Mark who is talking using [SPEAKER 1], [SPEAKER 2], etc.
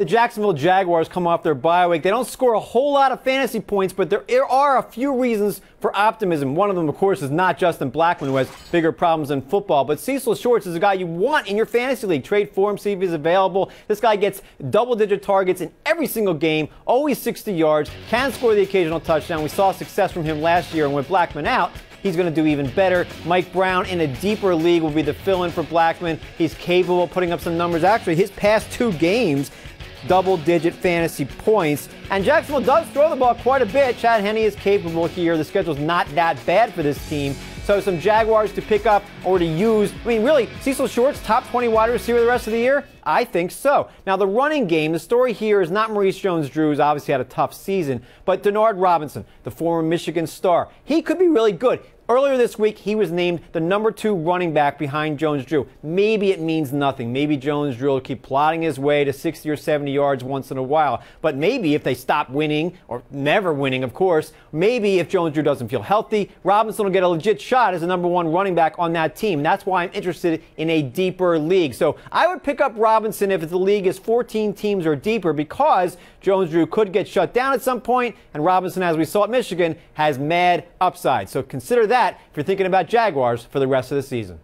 [SPEAKER 1] the Jacksonville Jaguars come off their bye week. They don't score a whole lot of fantasy points, but there are a few reasons for optimism. One of them, of course, is not Justin Blackmon, who has bigger problems in football, but Cecil Shorts is a guy you want in your fantasy league. Trade for him, see if he's available. This guy gets double digit targets in every single game, always 60 yards, can score the occasional touchdown. We saw success from him last year, and with Blackmon out, He's going to do even better. Mike Brown in a deeper league will be the fill in for Blackmon. He's capable of putting up some numbers. Actually, his past two games, double digit fantasy points. And Jacksonville does throw the ball quite a bit. Chad Henne is capable here. The schedule's not that bad for this team. So some Jaguars to pick up or to use. I mean, really, Cecil Shorts, top 20 wide receiver the rest of the year? I think so. Now, the running game, the story here is not Maurice Jones-Drew, who's obviously had a tough season, but Denard Robinson, the former Michigan star. He could be really good. Earlier this week, he was named the number two running back behind Jones Drew. Maybe it means nothing. Maybe Jones Drew will keep plodding his way to 60 or 70 yards once in a while. But maybe if they stop winning, or never winning, of course, maybe if Jones Drew doesn't feel healthy, Robinson will get a legit shot as the number one running back on that team. That's why I'm interested in a deeper league. So I would pick up Robinson if the league is 14 teams or deeper because Jones Drew could get shut down at some point, and Robinson, as we saw at Michigan, has mad upside. So consider that if you're thinking about Jaguars for the rest of the season.